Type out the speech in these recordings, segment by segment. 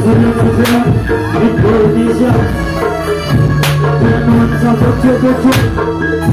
۽ پوري ديش سان پر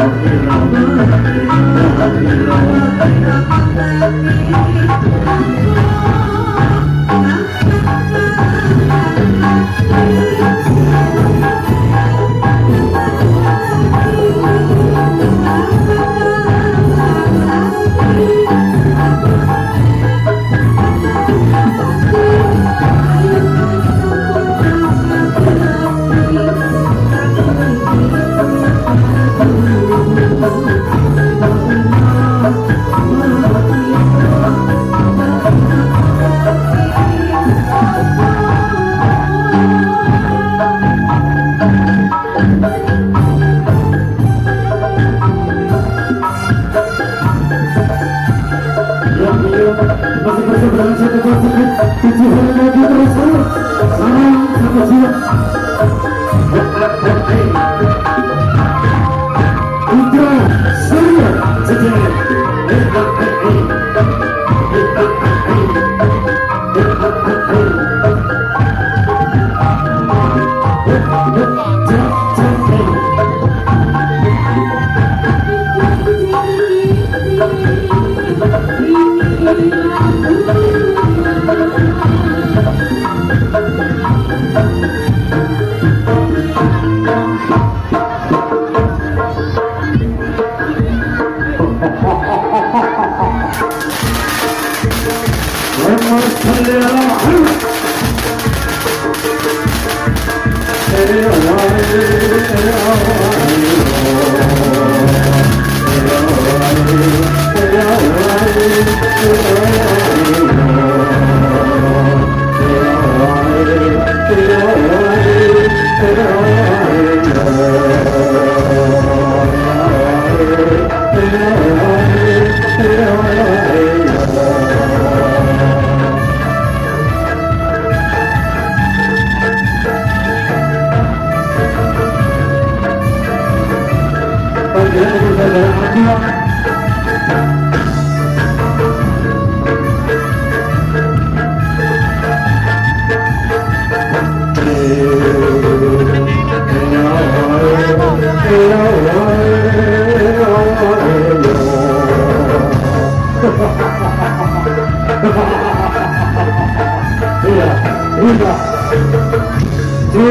Thank you.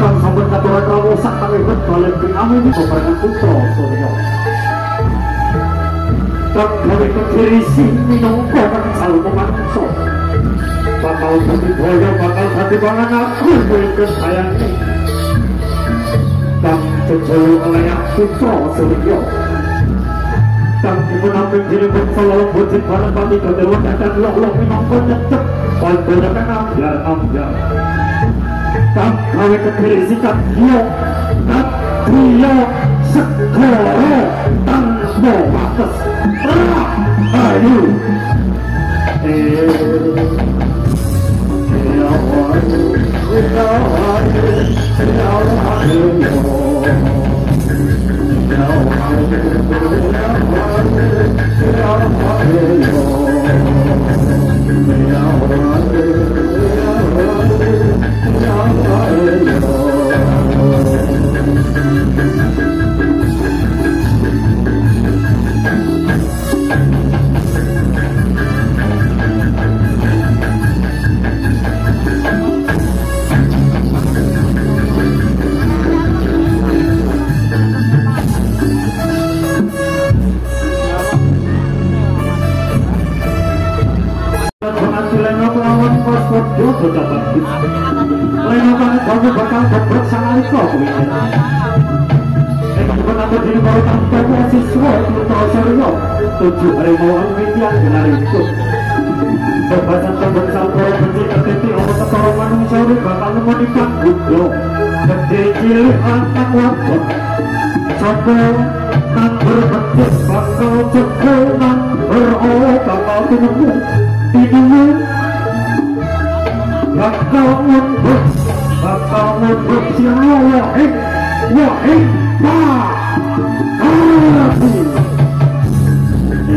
Bang sampun katuran rawo sak kalebet balen di amin peperangan putra surya Bang gawe kedirisi minangka kang salmo manungsa Bakal bumi boyo bakal dadi pangan aku kowe kesayangi Kang jejolo layak putra surya Kang dipunapin diripun selalu bocin bareng pati dodewa dan loh-loh minangka nyetep Kau ibadah kan ambyar ambyar Dakhalaka krizika yo Dati yo Sekoro Tangis mo batas Pra Ayu Oh, Thank you. tujuh hari mau mitian kenari tuh Bebasan tembak sampo Benci FTT Omo tetolong manung sori Bakal nemu di panggung Yo Benci cili anak wabok Sopo Tak berbetis Bakal cekulan Berolah Bakal tunggu Di dunia. Bakal mundur Bakal mundur Si Allah Wahing Wahing Wahing Wahing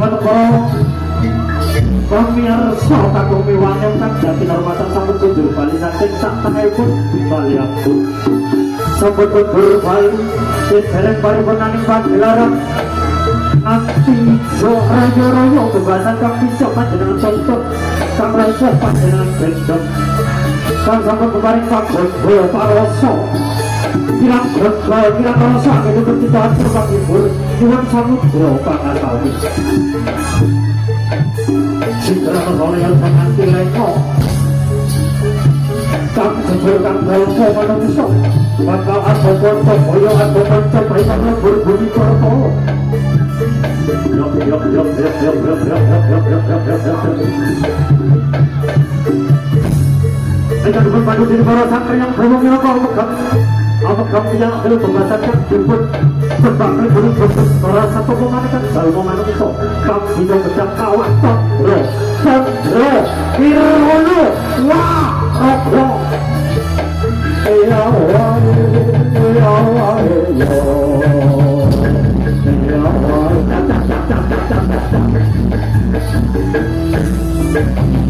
Tuhan Negara Pemirsa kakung miwanyam kang jati hormatan sampun kundur bali saking sak tengahipun bali aku sampun kundur bali Yen dereng paripun naning pagelaran Nanti jo rayo rayo pembahasan kang bisa panjenengan tonton kang rayo panjenengan gendong kang sampun kemarin pak gondo paroso kirang gondo kirang rasa itu bercita serta hibur Iwan Samudro Pangasawi Citra kesolehan penganti leko Kang jujur kang balso manungso Bakal ada konco boyo ada konco Baiklah lebur bumi korpo Yop yop yop yop yop yop yop yop yop yop yop yop yop Kita dukung padu diri para santri yang belum kau megang apa kami yang ada pembahasannya jemput. Sebab ini belum jemput orang satu pemanah kan? Selalu pemanah itu kami yang kecap kawan tak bro tak bro irulu wah tak bro ya wah. Ya wah ya Thank.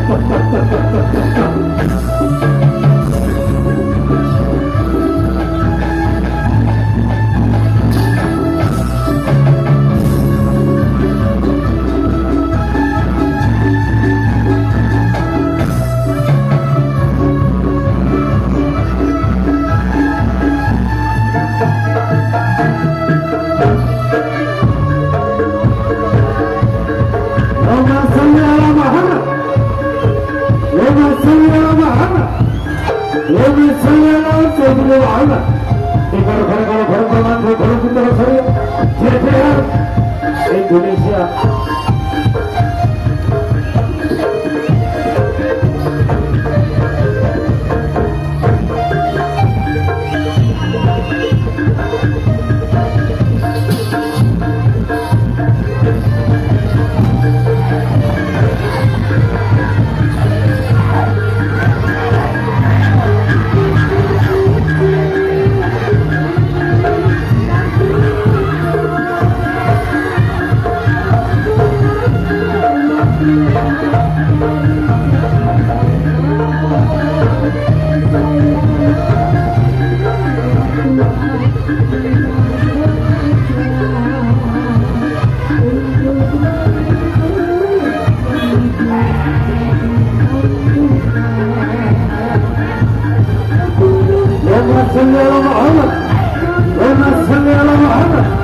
صل على محمد اللهم صل على محمد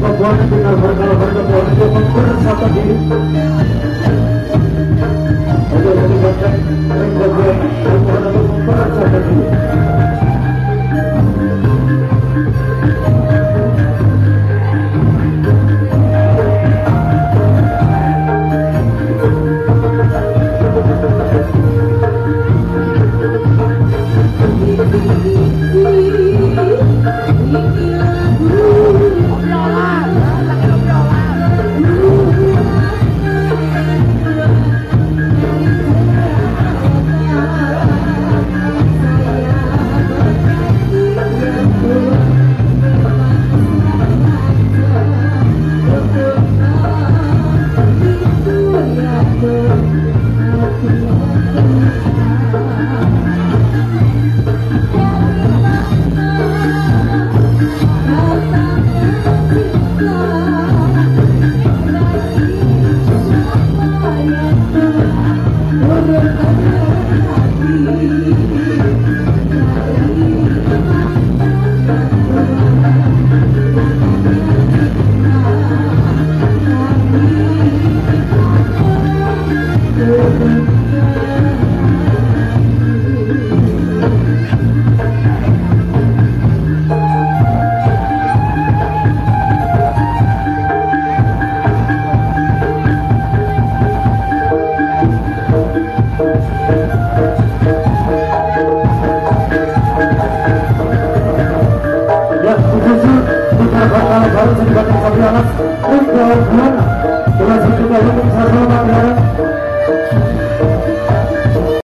भगवान के निर्भर कर संपूर्ण साथ